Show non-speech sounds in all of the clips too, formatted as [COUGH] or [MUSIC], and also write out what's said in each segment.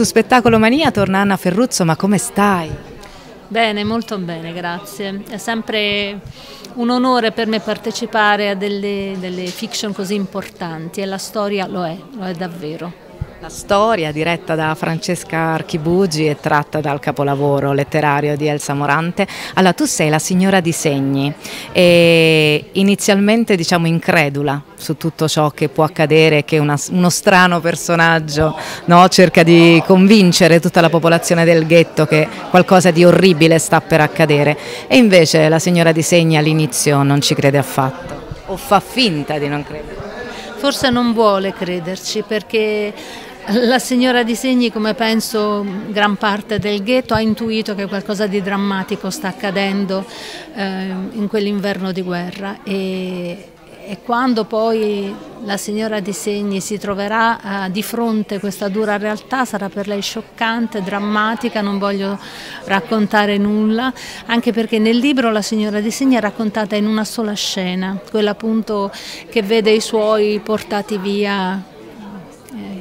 Su Spettacolo Mania torna Anna Ferruzzo, ma come stai? Bene, molto bene, grazie. È sempre un onore per me partecipare a delle, delle fiction così importanti e la storia lo è, lo è davvero. La storia, diretta da Francesca Archibugi e tratta dal capolavoro letterario di Elsa Morante. Allora, tu sei la signora di segni e inizialmente diciamo incredula su tutto ciò che può accadere, che una, uno strano personaggio no, cerca di convincere tutta la popolazione del ghetto che qualcosa di orribile sta per accadere. E invece la signora di segni all'inizio non ci crede affatto, o fa finta di non credere. Forse non vuole crederci perché la signora di segni, come penso gran parte del ghetto, ha intuito che qualcosa di drammatico sta accadendo eh, in quell'inverno di guerra. E, e, quando poi la signora di segni si troverà eh, di fronte a questa dura realtà sarà per lei scioccante, drammatica, non voglio raccontare nulla, anche perché nel libro la signora di segni è raccontata in una sola scena, quella appunto che vede i suoi portati via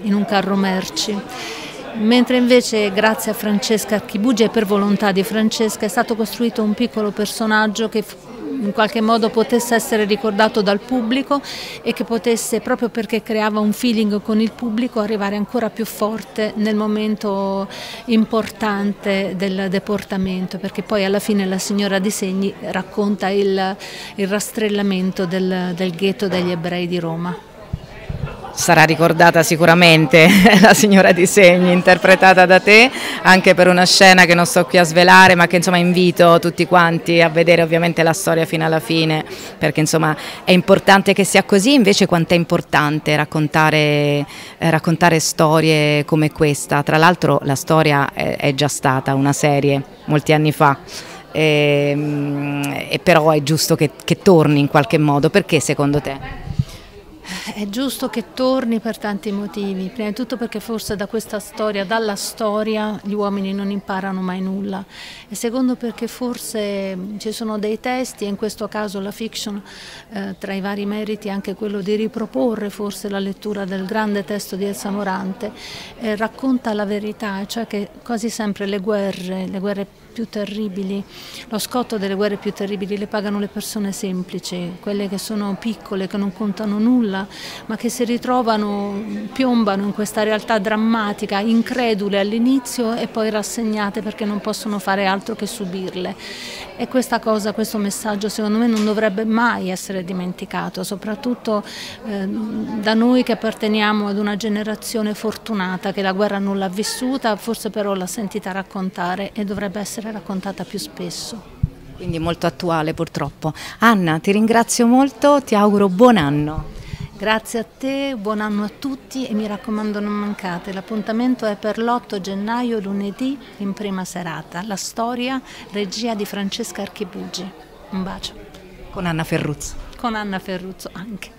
in un carro merci. Mentre invece grazie a Francesca Archibugi e per volontà di Francesca è stato costruito un piccolo personaggio che in qualche modo potesse essere ricordato dal pubblico e che potesse, proprio perché creava un feeling con il pubblico, arrivare ancora più forte nel momento importante del deportamento, perché poi alla fine la signora di Segni racconta il, il rastrellamento del, del ghetto degli ebrei di Roma sarà ricordata sicuramente [LAUGHS] la signora di segni interpretata da te anche per una scena che non sto qui a svelare ma che insomma invito tutti quanti a vedere ovviamente la storia fino alla fine perché insomma è importante che sia così. Invece quanto è importante raccontare, eh, raccontare storie come questa? Tra l'altro la storia è, già stata una serie molti anni fa e, ehm, e però è giusto che, che torni in qualche modo. Perché secondo te? È giusto che torni per tanti motivi, prima di tutto perché forse da questa storia, dalla storia, gli uomini non imparano mai nulla. E secondo perché forse ci sono dei testi e in questo caso la fiction eh, tra i vari meriti anche quello di riproporre forse la lettura del grande testo di Elsa Morante, eh, racconta la verità, cioè che quasi sempre le guerre, le guerre più terribili, lo scotto delle guerre più terribili le pagano le persone semplici, quelle che sono piccole, che non contano nulla, ma che si ritrovano, piombano in questa realtà drammatica, incredule all'inizio e poi rassegnate perché non possono fare altro che subirle. E questa cosa, questo messaggio secondo me non dovrebbe mai essere dimenticato, soprattutto eh, da noi che apparteniamo ad una generazione fortunata che la guerra non l'ha vissuta, forse però l'ha sentita raccontare e dovrebbe essere essere raccontata più spesso. Quindi molto attuale purtroppo. Anna, ti ringrazio molto, ti auguro buon anno. Grazie a te, buon anno a tutti e mi raccomando non mancate, l'appuntamento è per l'8 gennaio lunedì in prima serata, la storia, regia di Francesca Archibugi. Un bacio. Con Anna Ferruzzo. Con Anna Ferruzzo anche.